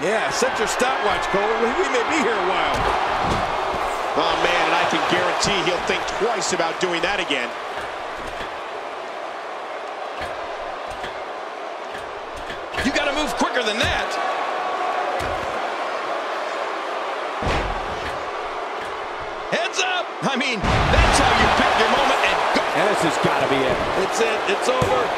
Yeah, set your stopwatch, Cole. We may be here a while. Oh, man, and I can guarantee he'll think twice about doing that again. You got to move quicker than that. Heads up! I mean, that's how you pick your moment and go. And this has got to be it. It's it. It's over.